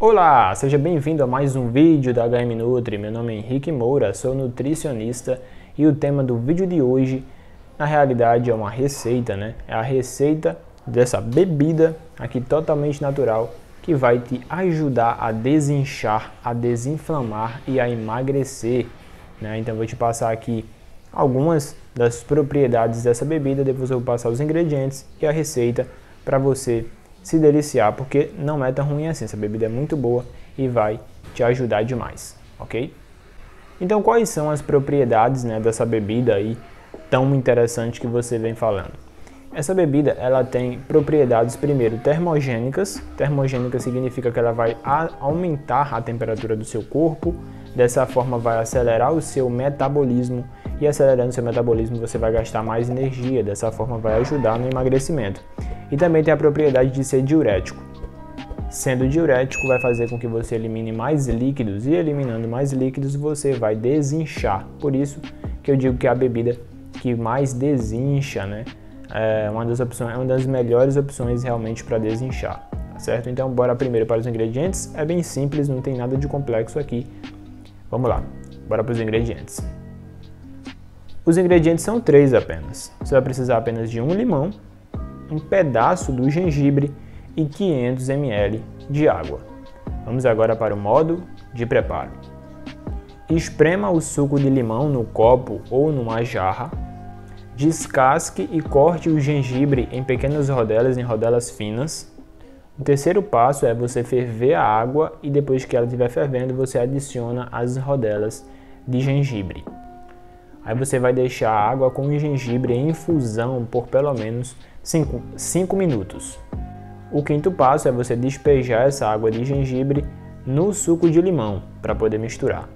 Olá, seja bem-vindo a mais um vídeo da HM Nutri. Meu nome é Henrique Moura, sou nutricionista e o tema do vídeo de hoje, na realidade, é uma receita, né? É a receita dessa bebida aqui totalmente natural que vai te ajudar a desinchar, a desinflamar e a emagrecer, né? Então vou te passar aqui algumas das propriedades dessa bebida, depois eu vou passar os ingredientes e a receita para você se deliciar, porque não é tão ruim assim. Essa bebida é muito boa e vai te ajudar demais, ok? Então, quais são as propriedades né, dessa bebida aí tão interessante que você vem falando? Essa bebida ela tem propriedades primeiro termogênicas. Termogênica significa que ela vai aumentar a temperatura do seu corpo, dessa forma vai acelerar o seu metabolismo e acelerando seu metabolismo você vai gastar mais energia, dessa forma vai ajudar no emagrecimento. E também tem a propriedade de ser diurético. Sendo diurético, vai fazer com que você elimine mais líquidos e eliminando mais líquidos você vai desinchar. Por isso que eu digo que é a bebida que mais desincha, né? É uma das opções, é uma das melhores opções realmente para desinchar, tá certo? Então, bora primeiro para os ingredientes. É bem simples, não tem nada de complexo aqui. Vamos lá, bora para os ingredientes. Os ingredientes são três apenas. Você vai precisar apenas de um limão, um pedaço do gengibre e 500 ml de água. Vamos agora para o modo de preparo. Esprema o suco de limão no copo ou numa jarra. Descasque e corte o gengibre em pequenas rodelas, em rodelas finas. O terceiro passo é você ferver a água e depois que ela estiver fervendo, você adiciona as rodelas de gengibre. Aí você vai deixar a água com o gengibre em infusão por pelo menos 5 minutos. O quinto passo é você despejar essa água de gengibre no suco de limão para poder misturar.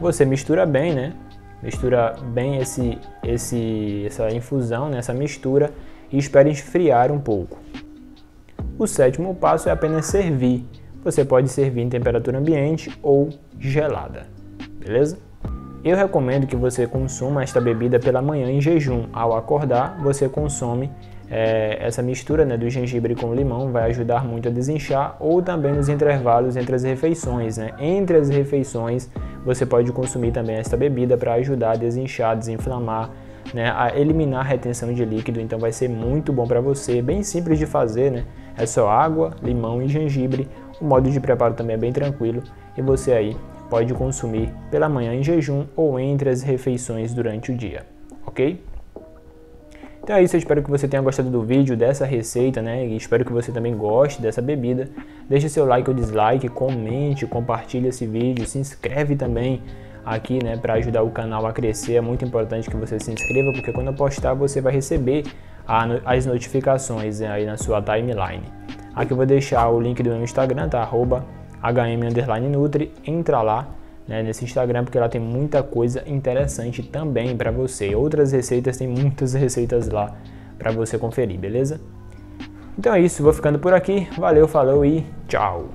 Você mistura bem, né? Mistura bem esse, esse, essa infusão, né? essa mistura e espera esfriar um pouco. O sétimo passo é apenas servir. Você pode servir em temperatura ambiente ou gelada, beleza? Eu recomendo que você consuma esta bebida pela manhã em jejum. Ao acordar, você consome é, essa mistura né, do gengibre com limão, vai ajudar muito a desinchar, ou também nos intervalos entre as refeições. Né? Entre as refeições, você pode consumir também esta bebida para ajudar a desinchar, desinflamar, né, a eliminar a retenção de líquido. Então vai ser muito bom para você, bem simples de fazer, né? É só água, limão e gengibre. O modo de preparo também é bem tranquilo e você aí pode consumir pela manhã em jejum ou entre as refeições durante o dia, ok? Então é isso, eu espero que você tenha gostado do vídeo, dessa receita, né? E espero que você também goste dessa bebida. Deixe seu like ou dislike, comente, compartilhe esse vídeo, se inscreve também aqui, né, para ajudar o canal a crescer. É muito importante que você se inscreva, porque quando eu postar você vai receber a, as notificações né, aí na sua timeline. Aqui eu vou deixar o link do meu Instagram, tá? Arroba hm_nutri, entra lá né, nesse Instagram porque lá tem muita coisa interessante também para você. Outras receitas, tem muitas receitas lá para você conferir, beleza? Então é isso, vou ficando por aqui. Valeu, falou e tchau!